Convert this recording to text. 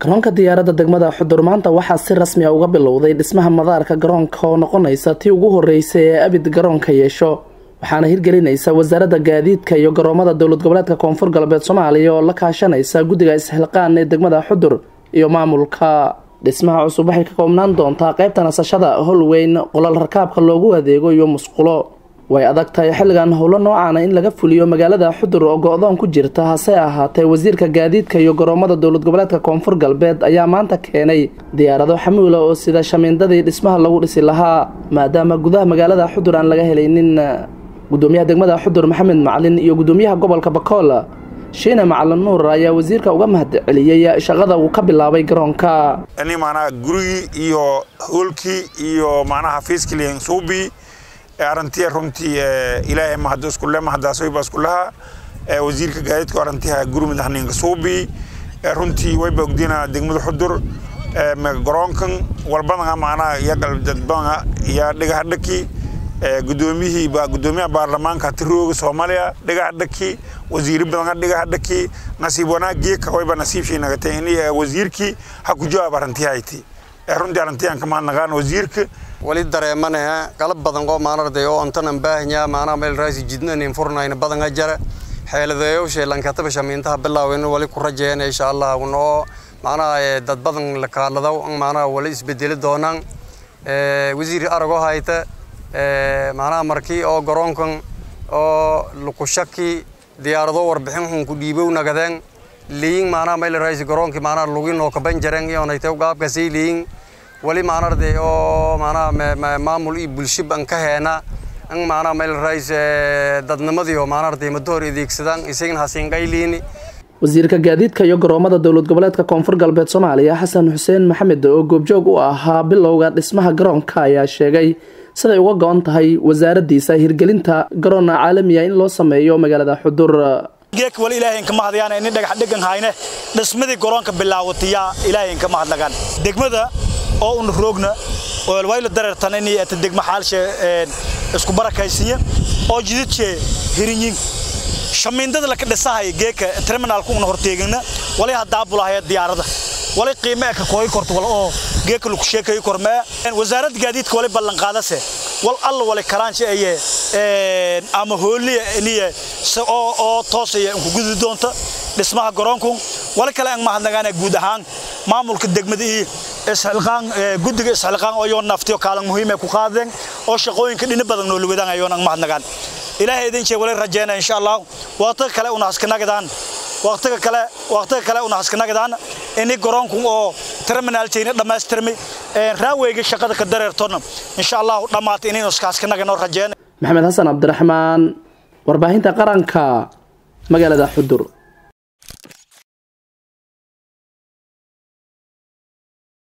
garoonka diyaaradda degmada xudur maanta waxaa si rasmi a uga bilowday dhismaha madaarka garoonka oo noqonaysa tii ugu horreysay ee abid garoonka yeesho. Waxaana hirgelinaysa wasaaradda gaadiidka iyo garoomada dowlad goboleedka koonfur galbeed soomaaliya oo la kaashanaysa guddiga isxilqaan ee degmada xudur iyo maamulka. Dhismaha cusub waxay ka koobnaan doontaa qaybta nasashada holweyn qolal rakaabka loogu adeego iyo musqulo way adag tahay xilligan howlo noocaana in laga fuliyo magaalada xudur oo go-doon ku jirta hase ahaatee wasiirka gaadiidka iyo garoomada dowlad goboleedka koonfur galbeed ayaa maanta keenay diyaarado xamuula oo sida shamiindadii dhismaha lagu dhisi lahaa maadaama gudaha magaalada xudur aan laga helaynin gudoomiyaha degmada xudur maxamed macalin iyo gudoomiyaha gobolka bakool shiine macalin nuur ayaa wasiirka uga mahad celiyey shaqada uu ka bilaabay garoonka. Gurigii iyo hoolkii iyo macnaha fiiskiliin suubii arantiya runtii ilaahay mahado iskule mahadaasoyba iskulaha wasiirka gaadiidka arantiha guri madaxninka suubii runtii wayba ogdina degmada xudur. Garoonkan walbadanga macnaha iyo iyo dhigaha dhaki. Gudoomiyihii gudoomiyaha baarlamaanka tirooga soomaaliya dhigaha dhaki. Wasiiri badanga dhigaha dhaki. Nasiib wanaag geeka wayba nasiibshay nagatay ini wasiirkii ha ku jawaab arantihayti runtii arantiyan kama naqaan wasiirka. Wali dareemanaha qalab badan oo maanarday oo antanan baahnya maanaha meel raasi jidnanin furnayna badanga jara. Xeeladeeyo sheelankataba shamiintaha bilaawin wali ku rajeeyna insha allah unoo maanaha dad badan la kaaladaw maanaha wali isbedeli doonaan. Wasiir arago hayta maanaha markii oo garoonkan oo lukushaki diyaarado warbixin xun ku dhiibow nagadeen liyin maanaha meel raasi garoonkii maanaha lugin oo kaban jareen iyonayta gaabkasii liyin wali maanarde oo maanaha maamul iyo bulshib an ka heena an maanaha meel rays dadnimadii oo maanarde madohor adeegsadaan isagana hasiinqayliini wasiirka gaadiidka iyo garoomada dowlad goboleedka koonfur galbeed soomaaliya xasan xuseen maxamed oo goobjoog u ahaa bilowga dhismaha garoonka ayaa sheegay siday uga go-on tahay wasaaradiisa hirgelinta garoon caalamiya in loo sameeyo magaalada xudur geek wali ilaahayn kama hadayaan ini dhagax dhegan hayne dhismadii garoonka bilaawatiyaa ilaahayn kama hadlagaan degmada oo un roogna oo wayla dareertan inay ata degma xaalshe isku barakaysiya oo jididke hirinyin shamiindada la ka dhisahay geeka terminalku una horteegina wali hadaa bulahaya diyaarada. Wali qiime ka kooy korto wal oo geeka lagu sheekay kormee wasaaradda gaadiidka wali ballan qaadase wal alla wali karaanshi aye ama hooliya iniye oo oo toosaya ku gudi doonta dhismaha garoonku wali kale aan mahadnagaana guud ahaan maamulka degmada iyo isxilqaan guddiga isxilqaan oo yoon naftiyo kaalin muhiim ay ku qaadeen oo shaqooyinka dhina badan noo luwadaan ayoon aan mahadnagaan ilaahay idin sheeg wali rajeena insha Allah waqtiga kale una haskanagdaan waqtiga kale waqtiga kale una haskanagdaan ini garoonku oo terminal teena dhamaystirmay raawayga shaqada ka dareertona insha Allah dhamaatay inaynu iskaaskanagano rajeena maxamed xasan cabdiraxmaan warbaahinta qaranka magaalada xudur